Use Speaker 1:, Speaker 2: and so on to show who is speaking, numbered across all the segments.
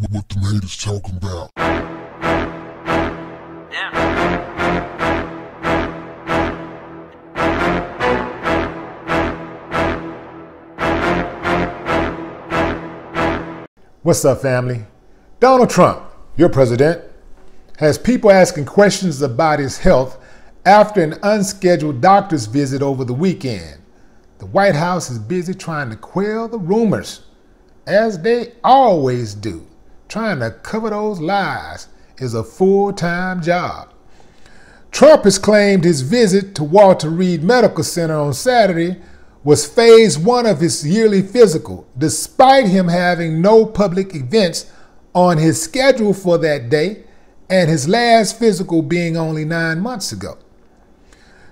Speaker 1: what the haters talking about.
Speaker 2: What's up, family? Donald Trump, your president, has people asking questions about his health after an unscheduled doctor's visit over the weekend. The White House is busy trying to quell the rumors, as they always do. Trying to cover those lies is a full time job. Trump has claimed his visit to Walter Reed Medical Center on Saturday was phase one of his yearly physical, despite him having no public events on his schedule for that day and his last physical being only nine months ago.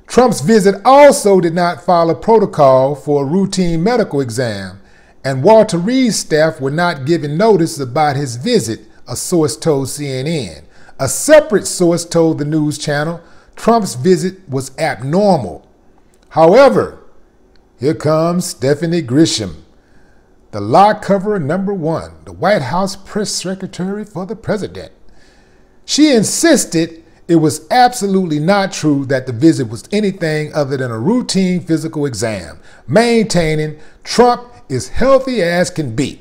Speaker 2: Trump's visit also did not follow protocol for a routine medical exam, and Walter Reed's staff were not given notice about his visit, a source told CNN. A separate source told the news channel Trump's visit was abnormal. However, here comes Stephanie Grisham, the law coverer number one, the White House press secretary for the president. She insisted it was absolutely not true that the visit was anything other than a routine physical exam, maintaining Trump is healthy as can be.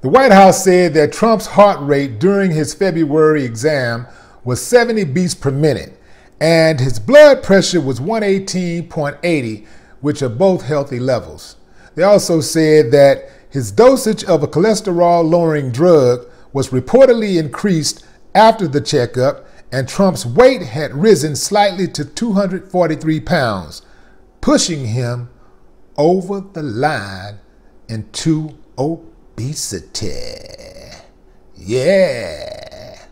Speaker 2: The White House said that Trump's heart rate during his February exam was 70 beats per minute, and his blood pressure was 118.80, which are both healthy levels. They also said that his dosage of a cholesterol lowering drug was reportedly increased after the checkup, and Trump's weight had risen slightly to 243 pounds, pushing him over the line into obesity. Yeah.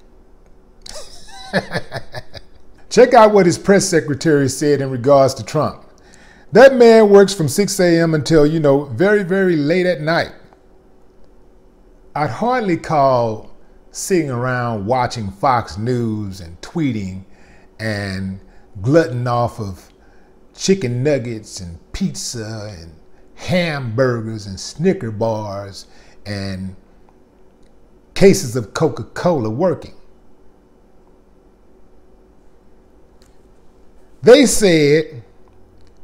Speaker 2: Check out what his press secretary said in regards to Trump. That man works from 6 a.m. until, you know, very, very late at night. I'd hardly call sitting around watching Fox News and tweeting and glutting off of chicken nuggets and pizza and hamburgers and Snicker bars and cases of Coca Cola working. They said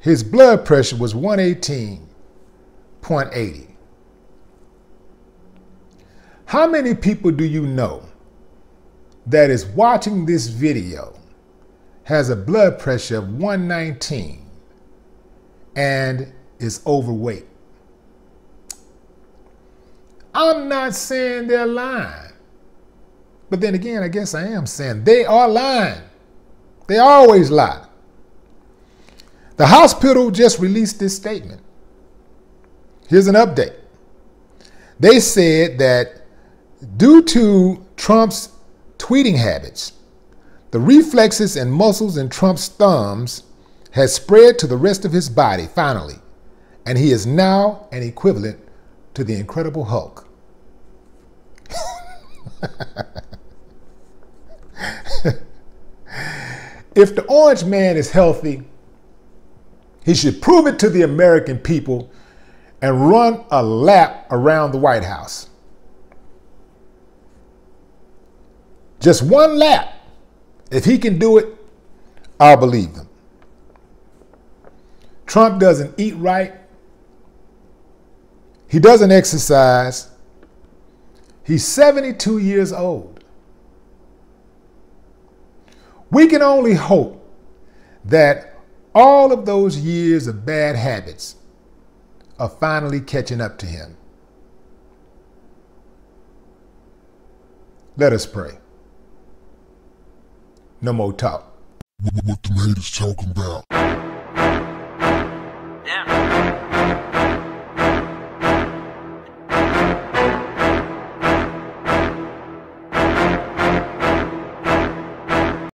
Speaker 2: his blood pressure was 118.80. How many people do you know that is watching this video has a blood pressure of 119 and is overweight? I'm not saying they're lying. But then again, I guess I am saying they are lying. They always lie. The hospital just released this statement. Here's an update. They said that due to Trump's tweeting habits, the reflexes and muscles in Trump's thumbs has spread to the rest of his body finally, and he is now an equivalent to the Incredible Hulk. if the orange man is healthy, he should prove it to the American people and run a lap around the White House. Just one lap. If he can do it, I'll believe them. Trump doesn't eat right. He doesn't exercise. He's 72 years old. We can only hope that all of those years of bad habits are finally catching up to him. Let us pray. No more talk.
Speaker 1: What the haters talking about.
Speaker 3: Yeah.